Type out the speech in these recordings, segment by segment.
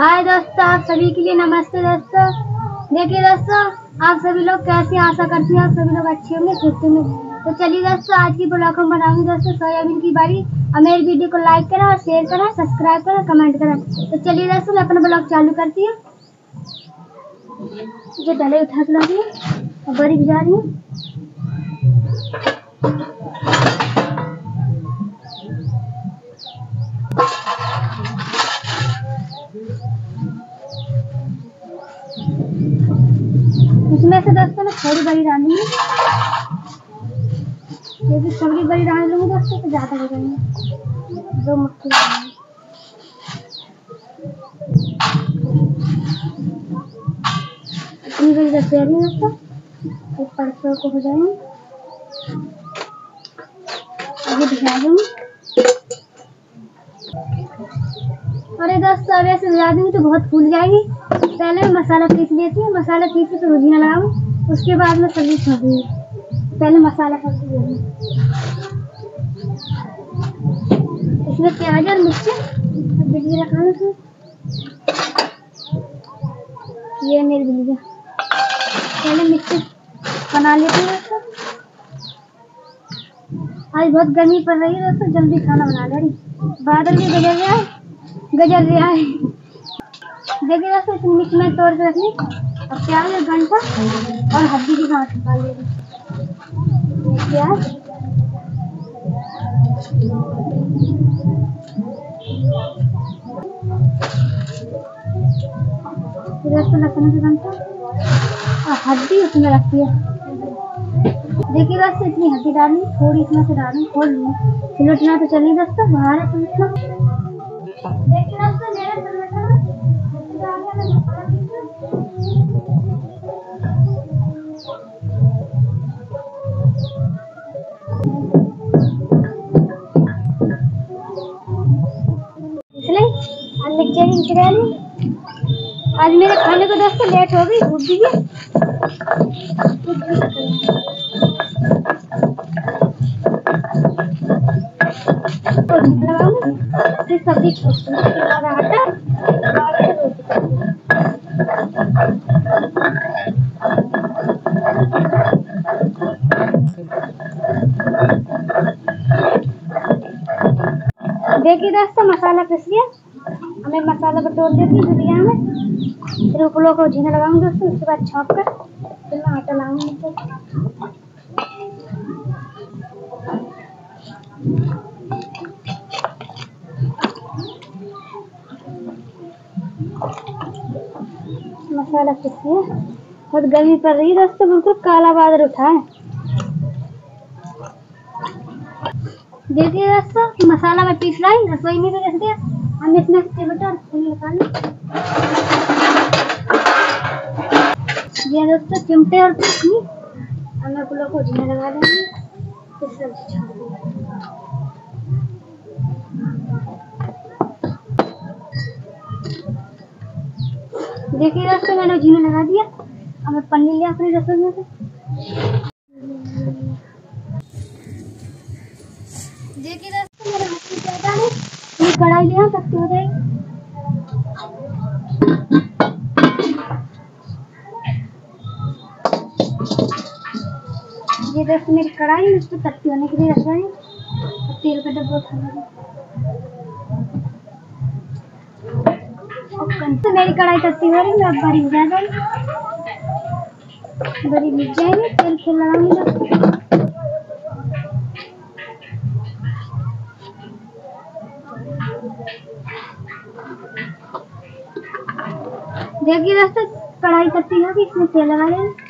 हाय दोस्तों, आप सभी के लिए नमस्ते दोस्तों। देखिए दोस्तों, आप सभी लोग कैसे आशा करती हैं आप सभी लोग अच्छे होंगे खुश होंगे। तो चलिए दोस्तों, आज की ब्लॉग हम बनाएँगे दोस्तों सोयाबीन की बारी। और मेरी वीडियो को लाइक करें और शेयर करें सब्सक्राइब करें कमेंट करें। तो चलिए दोस्तों, मैं अपना ब्लॉग चालू करती हूँ। जो डले उठा के हूँ और बड़ी भिजा रही हूँ। बड़ी डालूँगी क्योंकि थोड़ी बड़ी डाल लूँगी दोस्तों तो ज़्यादा हो जाएँगे दो मुट्ठी इतनी बड़ी दोस्तों परसों को हो जाएँगे। अभी अरे दोस्तों, अब ऐसे भिजा दूँगी तो बहुत फूल जाएगी। पहले मसाला पीस लेती हूँ। मसाला पीस के फिर भुजिया लगाऊँ। उसके बाद में सब्ज़ी छोड़ूँगी पहले मसाला सब्ज़ी दे इसमें प्याज और मिर्ची बिजली रखा इसमें ये मेरी बिजली पहले मिर्ची बना लेती दोस्तों आज बहुत गर्मी पड़ रही है दोस्तों, जल्दी खाना बना ले। रही बादल भी गजर रहा है, गजर रहा है। देखिए दोस्तों मिर्च मैं तोड़ के रख घंटा? और घास निकाल और हल्दी उसमें रख दिया देखिए दोस्तों इतनी हल्दी डाली थोड़ी इसमें से डालूं खोल लूँ। सिलौटना तो चलिए दोस्तों, बाहर है सिलौटना देखिए दोस्तों मेरा मिर्ची भी आज मेरे खाने को दोस्तों लेट हो गई, भूख भी और लगाऊँगी फिर सब्ज़ी छोड़ती फिर आधा आटा, और फिर रोटी। करूँगी। देखिए दोस्तों, मसाला पिस गया अब मैं मसाला बटोर देती हूँ दुनिया में। फिर उपलों को झीना लगाऊँगी दोस्तों उसके बाद छौंक कर फिर मैं आटा लाऊँगी नीचे मसाला पिस गया बहुत गर्मी पड़ रही है दोस्तों, बिल्कुल काला बादल उठा है। देखिए दोस्तों, मसाला मैं पीस लाई रसोई में भी रख दिया। हम इसमें से और फूल निकाल ये दोस्तों चिमटे और चटनी। अब मैं फूलों को जीने लगा देंगे। फिर सब्ज़ी छोड़ दूँगी देखिए दोस्तों, मैंने जीने लगा दिया। अब मैं पन्नी लिया अपनी रसोई में से। कढ़ाई लिया तब हो जाएगी? ये दोस्तों मेरी कढ़ाई इसको तत्ती होने के लिए रख रहे हैं। तेल का डब्बा उठा रहे तो मेरी कढ़ाई तत्ती हो रही है, अब बड़ी भिजा जाएगी। बड़ी भिज जाएगी, तेल फिर लगाऊँगी। देखिए दोस्तों कढ़ाई तत्ती होगी इसमें तेल लगा लेंगे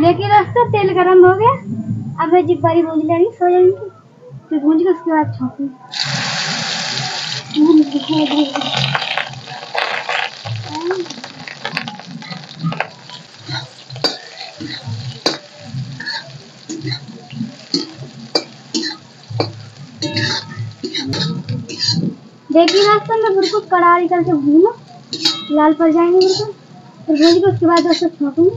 देखिए दोस्तों, तेल गरम हो गया। अब मैं जिप बारी भूंज लेंगी सो जाएँगी फिर भूंज के उसके बाद छोंकूँगी। देखिए दोस्तों मैं बिल्कुल कड़ाही करके भूना लाल पड़ जाएँगे बिल्कुल। फिर भून के उसके बाद छोंकूँगी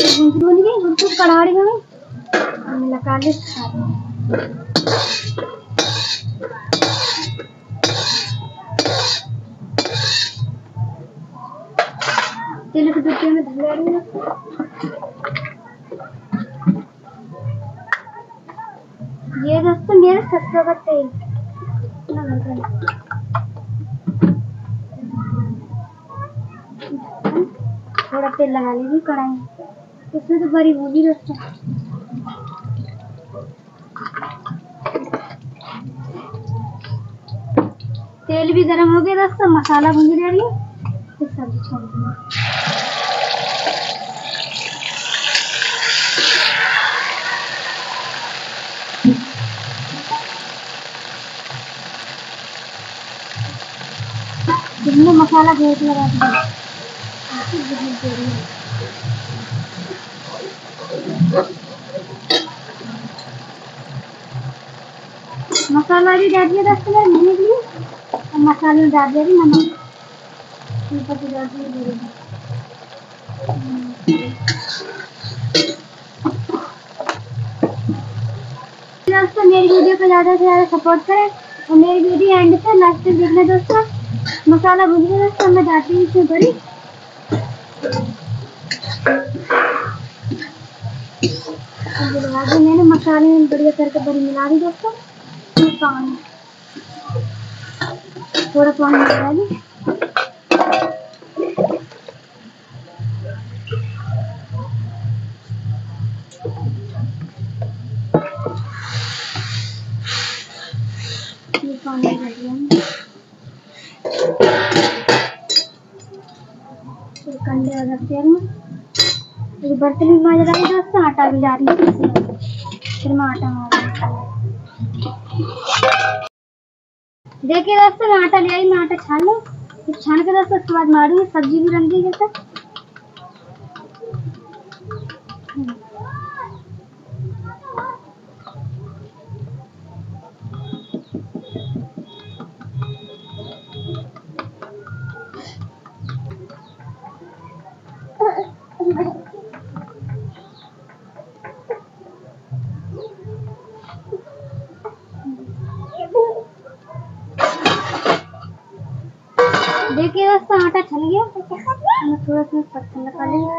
गुंजी बन गई बिल्कुल कड़ाड़ी में लगा ले। खा तेल के डब्बे में धुला रही हूँ। ये दोस्तों मेरा सरसों का तेल। तेल लगा लेगी कढ़ाई उसमें तो बड़ी होगी दोस्तों तेल भी गर्म हो गया दोस्तों मसाला भून हूँ फिर सब्ज़ी छोड़ दूँगी मसाला बहुत लगा दिया। मसाला भी डाल दिया, दस मिनट भूनने के लिए। और मसाले में डाल दिया भी नमक। ऊपर से डाल दिया का। दोस्तों, मेरी वीडियो को ज़्यादा से ज़्यादा सपोर्ट करें और मेरी वीडियो एंड से लास्ट तक देखना, दोस्तों। मसाला भून गया, दोस्तों, मैं डालती हूँ इसमें बड़ी। मैंने मसाले में बढ़िया करके बड़ी मिला दी दोस्तों। पानी। थोड़ा पानी मिला दी। पानी डाल दिया। कंडे वाला तेल में फिर बर्तन भी माज रही दोस्तों आटा भी डाल रही हूँ। फिर मैं आटा मार देखिए दोस्तों, मैं आटा ले आई, मैं आटा छान लूँ। फिर छान के दोस्तों, उसके बाद मारूँगी सब्ज़ी भी रंग जैसे देखिए दोस्तों आटा छन गया। मैं थोड़ा सा पत्थर लगा लेंगे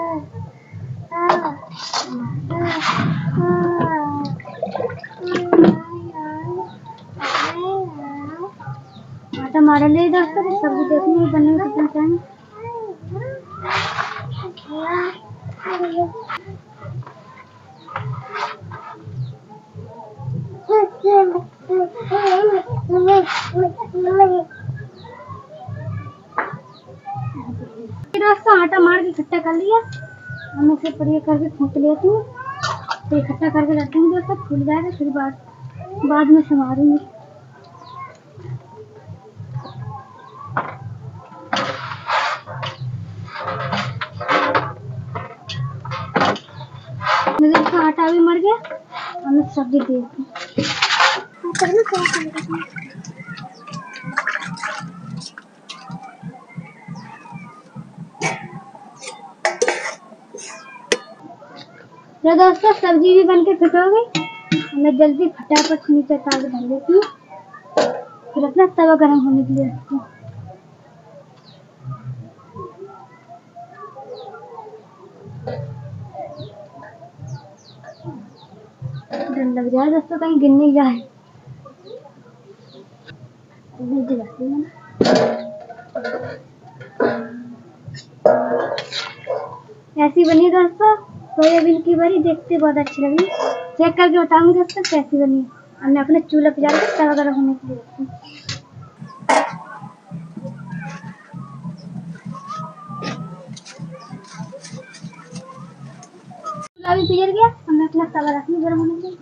आटा मार ले दोस्तों सब्ज़ी देखनी में कितना टाइम। ये इकट्ठा कर लिया। हम इसे बढ़िया करके फूट लेती हूँ तो इकट्ठा करके रखती हूँ दोस्तों, फूल जाएगा फिर बाद बाद में संभालूँगी मेरे आटा भी मर गया लोग सब्ज़ी दे दी। तो दोस्तों, सब्ज़ी भी बन के फिट हो गई मैं जल्दी फटाफट नीचे ताल भर देती हूँ। फिर अपना तवा गर्म होने के लिए रखती हूँ। लग जाए दोस्तों, कहीं गिर नहीं जाए। ऐसी बनी दोस्तों। सोयाबीन की बड़ी देखते बहुत अच्छी लगी। चेक करके बताऊँगी दोस्तों, कैसी बनी। हमने अपने चूल्हे पे जाकर तवा गर्म होने के लिए चूल्हा भी पिघल गया हमने अपना तवा रखनी गर्म होने के लिए।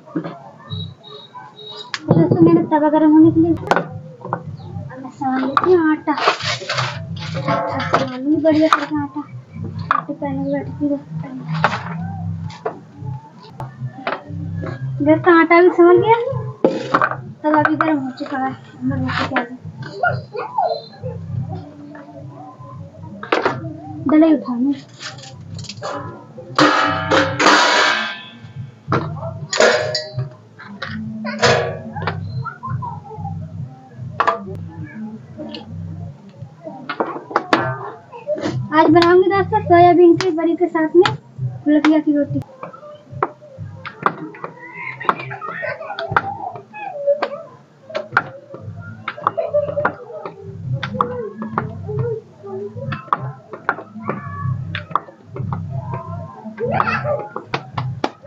तो दोस्तों, मैंने तवा गर्म होने के लिए अब सामान लेती हूँ आटा। सामान बढ़िया करके आटा। आटे पहले बैठती दोस्तों दोस्तों आटा भी समझ गया, तब अभी गर्म हो चुका है। अंदर रोटी क्या डले उठाने आज बनाऊँगी दोस्तों, सोयाबीन की बड़ी के साथ में। फुलकिया की रोटी।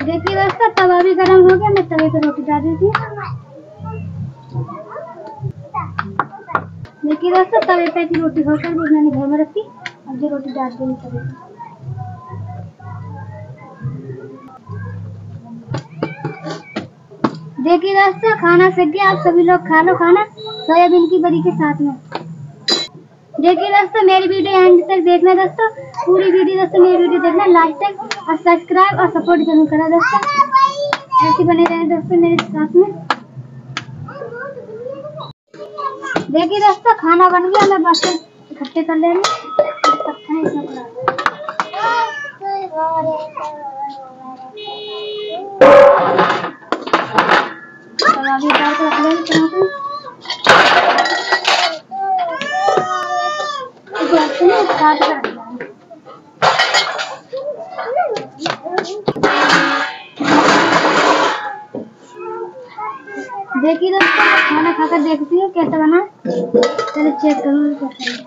देखिए दोस्तों, तवा भी गर्म हो गया, मैं तवे पे रोटी डाल दी थी देखिए दोस्तों, तवे पे की रोटी होकर मैंने घर में रखी, अब जो रोटी डाल देंगे तवे पे। देखिए दोस्तों, खाना सीख गया, आप सभी लोग खा लो खाना, सोयाबीन की बड़ी के साथ में। देखिए दोस्तों, मेरी वीडियो एंड तक देखना दोस्तों, पूरी वीडियो दोस्तों, मेरी वीडियो देखना लास्ट तक और सब्सक्राइब और सपोर्ट ज़रूर करना दोस्तों। ऐसे बने रहे दोस्तों मेरे साथ में। देखिए दोस्तों, खाना बन गया, मैं बस इकट्ठे कर ले रही देखिए दोस्तों खाना खाकर देखती हूँ कैसा बना? चलो चेक करूँ कैसा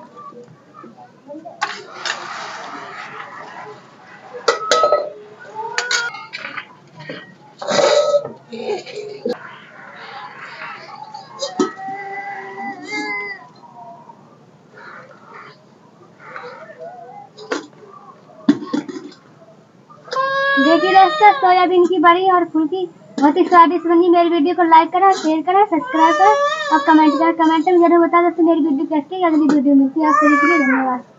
देखिए दोस्तों, सोयाबीन की बड़ी और फुल्की बहुत ही स्वादिष्ट बनी। मेरी वीडियो को लाइक करा शेयर करा सब्सक्राइब करा और कमेंट करा। कमेंट में ज़रूर बता दोस्तों मेरी वीडियो कैसी है। अगली वीडियो मिलती है आप सभी के लिए। धन्यवाद।